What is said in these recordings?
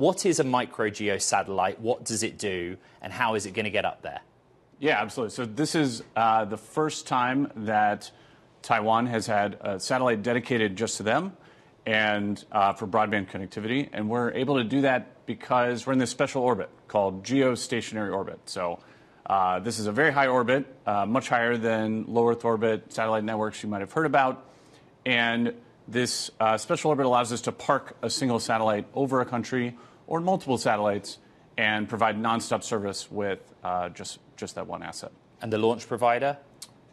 What is a micro geo satellite? What does it do? And how is it going to get up there? Yeah, absolutely. So this is uh, the first time that Taiwan has had a satellite dedicated just to them and uh, for broadband connectivity. And we're able to do that because we're in this special orbit called geostationary orbit. So uh, this is a very high orbit, uh, much higher than low Earth orbit satellite networks you might have heard about. And this uh, special orbit allows us to park a single satellite over a country or multiple satellites and provide nonstop service with uh, just, just that one asset. And the launch provider?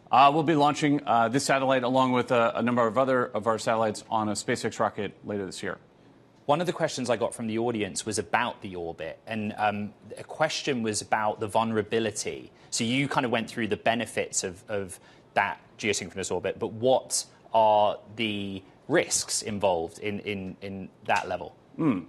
Uh, we'll be launching uh, this satellite along with a, a, number of other of our satellites on a SpaceX rocket later this year. One of the questions I got from the audience was about the orbit, and um, a question was about the vulnerability. So you kind of went through the benefits of, of that geosynchronous orbit, but what are the risks involved in, in, in that level? Mm.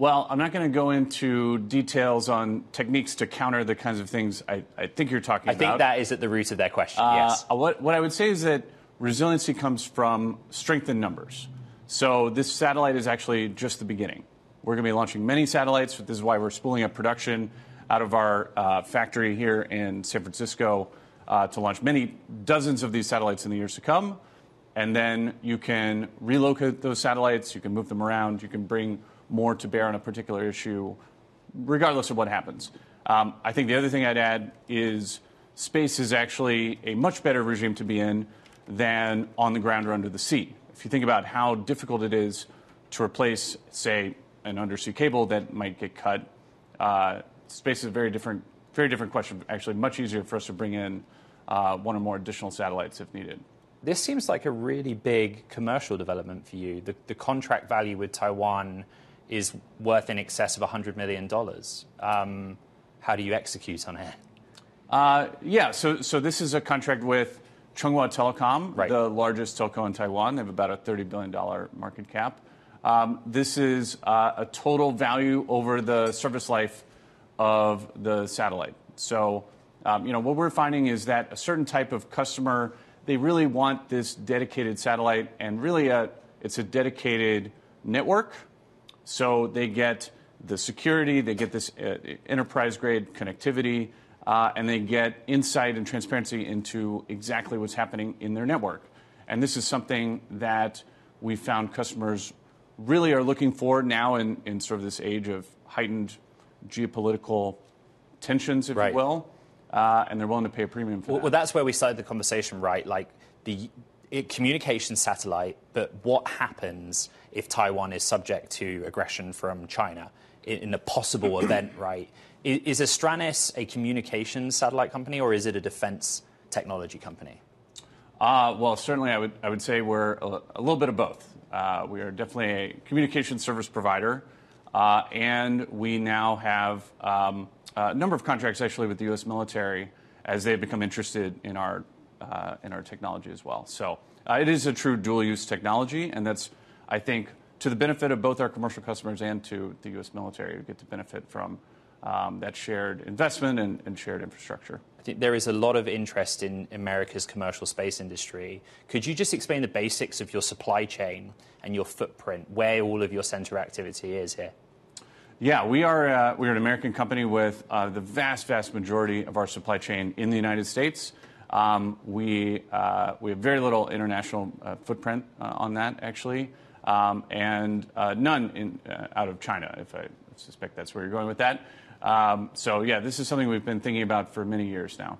Well, I'm not going to go into details on techniques to counter the kinds of things I, I think you're talking I about. I think that is at the root of that question, uh, yes. What, what I would say is that resiliency comes from strength in numbers. So this satellite is actually just the beginning. We're going to be launching many satellites. This is why we're spooling up production out of our uh, factory here in San Francisco uh, to launch many dozens of these satellites in the years to come. And then you can relocate those satellites, you can move them around, you can bring more to bear on a particular issue, regardless of what happens. Um, I think the other thing I'd add is space is actually a much better regime to be in than on the ground or under the sea. If you think about how difficult it is to replace, say, an undersea cable that might get cut, uh, space is a very different, very different question. Actually, much easier for us to bring in uh, one or more additional satellites if needed. This seems like a really big commercial development for you. The, the contract value with Taiwan is worth in excess of $100 million. Um, how do you execute on it? Uh, yeah, so, so this is a contract with Chunghwa Telecom, right. the largest telco in Taiwan. They have about a $30 billion market cap. Um, this is uh, a total value over the service life of the satellite. So, um, you know, what we're finding is that a certain type of customer, they really want this dedicated satellite, and really a, it's a dedicated network so they get the security, they get this uh, enterprise grade connectivity, uh, and they get insight and transparency into exactly what's happening in their network. And this is something that we found customers really are looking for now in, in sort of this age of heightened geopolitical tensions, if right. you will. Uh, and they're willing to pay a premium for well, that. Well, that's where we started the conversation, right? Like the communication satellite, but what happens if Taiwan is subject to aggression from China in, a possible event, right? Is, is Astranis a communications satellite company or is it a defense technology company? Uh, well, certainly I would, I would say we're a, a little bit of both. Uh, we are definitely a communication service provider, uh, and we now have um, a number of contracts actually with the U.S. military as they have become interested in our in our technology as well. So uh, it is a true dual-use technology, and that's, I think, to the benefit of both our commercial customers and to the U.S. military who get to benefit from um, that shared investment and, and, shared infrastructure. I think there is a lot of interest in America's commercial space industry. Could you just explain the basics of your supply chain and your footprint, where all of your center activity is here? Yeah, we are, uh, we are an American company with uh, the vast, vast majority of our supply chain in the United States. Um, we, uh, we have very little international uh, footprint uh, on that, actually, um, and none out of China, if I suspect that's where you're going with that. Um, so, yeah, this is something we've been thinking about for many years now.